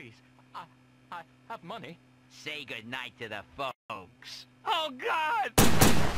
Please. I, I have money. Say goodnight to the folks. Oh, God!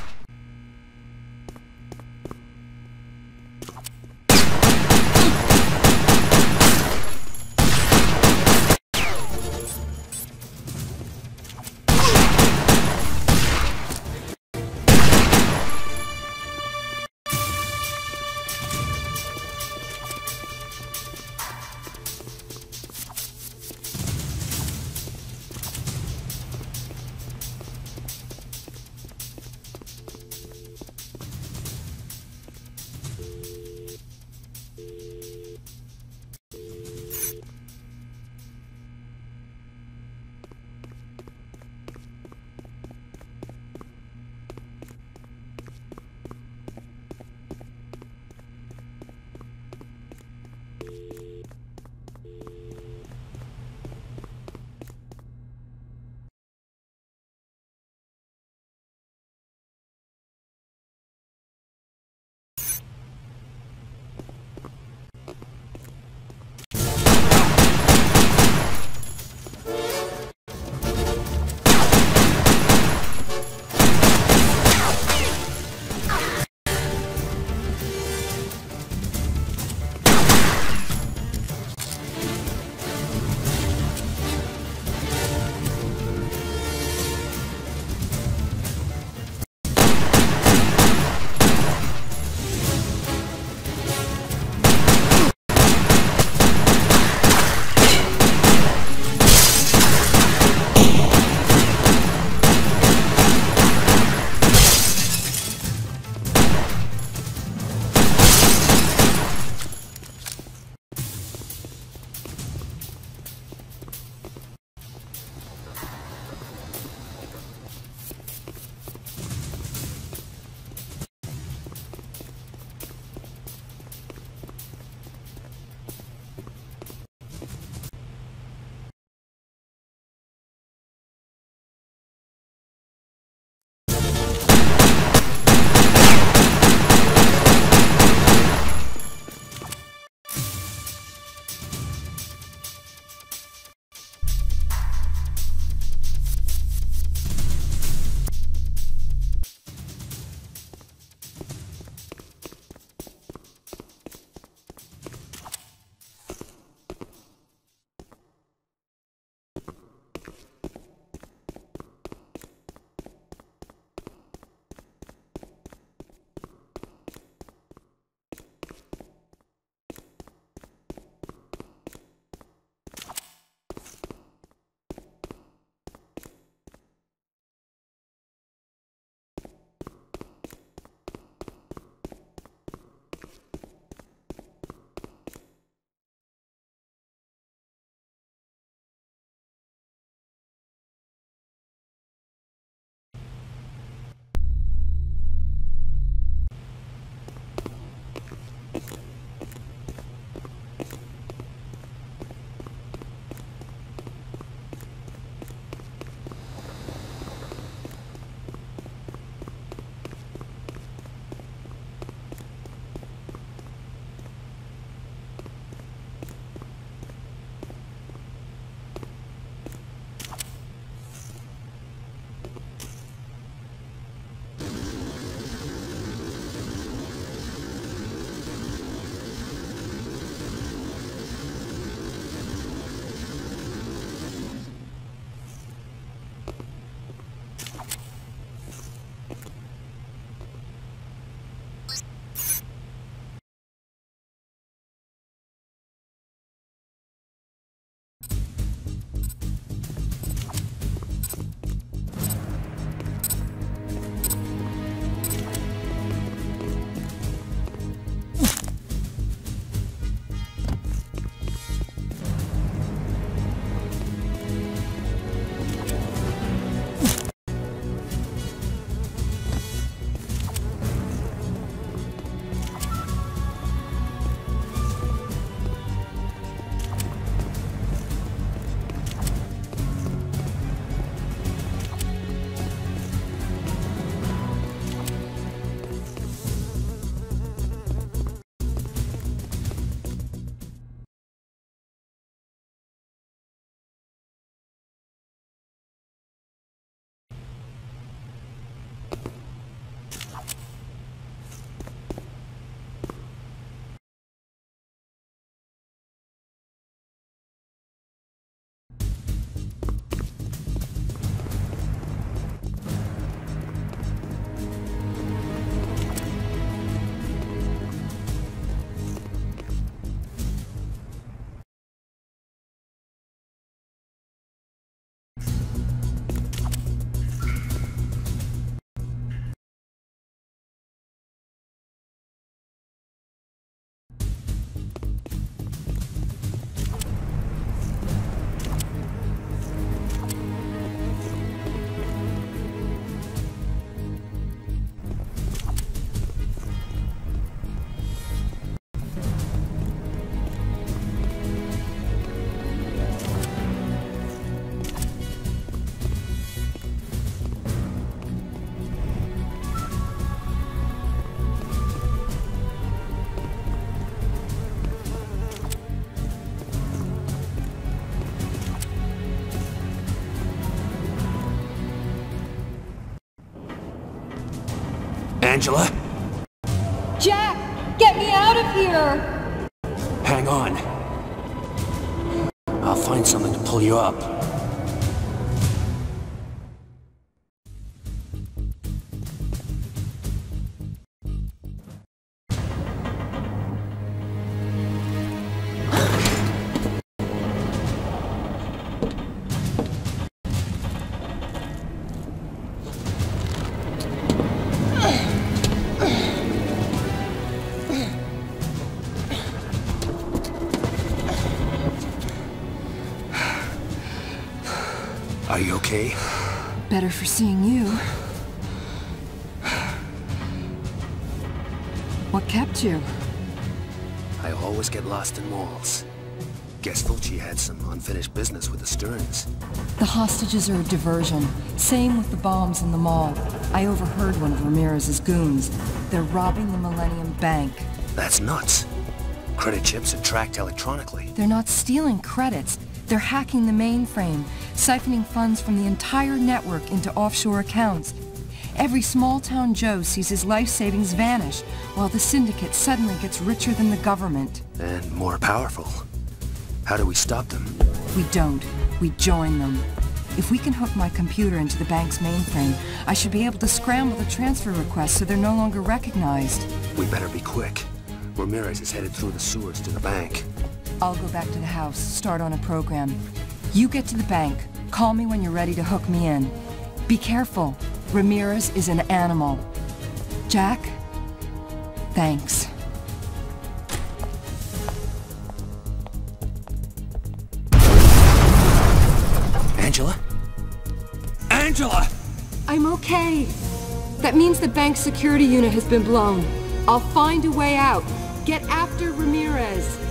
Angela, Jack, get me out of here! hang on. I'll find something to pull you up. You okay? Better for seeing you. What kept you? I always get lost in malls. Guess Fulci had some unfinished business with the Sterns. The hostages are a diversion. Same with the bombs in the mall. I overheard one of Ramirez's goons. They're robbing the Millennium Bank. That's nuts. Credit chips are tracked electronically. They're not stealing credits. They're hacking the mainframe, siphoning funds from the entire network into offshore accounts. Every small-town Joe sees his life savings vanish, while the syndicate suddenly gets richer than the government. And more powerful. How do we stop them? We don't. We join them. If we can hook my computer into the bank's mainframe, I should be able to scramble the transfer requests so they're no longer recognized. We better be quick. Ramirez is headed through the sewers to the bank. I'll go back to the house, start on a program. You get to the bank. Call me when you're ready to hook me in. Be careful. Ramirez is an animal. Jack? Thanks. Angela? Angela! I'm okay. That means the bank's security unit has been blown. I'll find a way out. Get after Ramirez.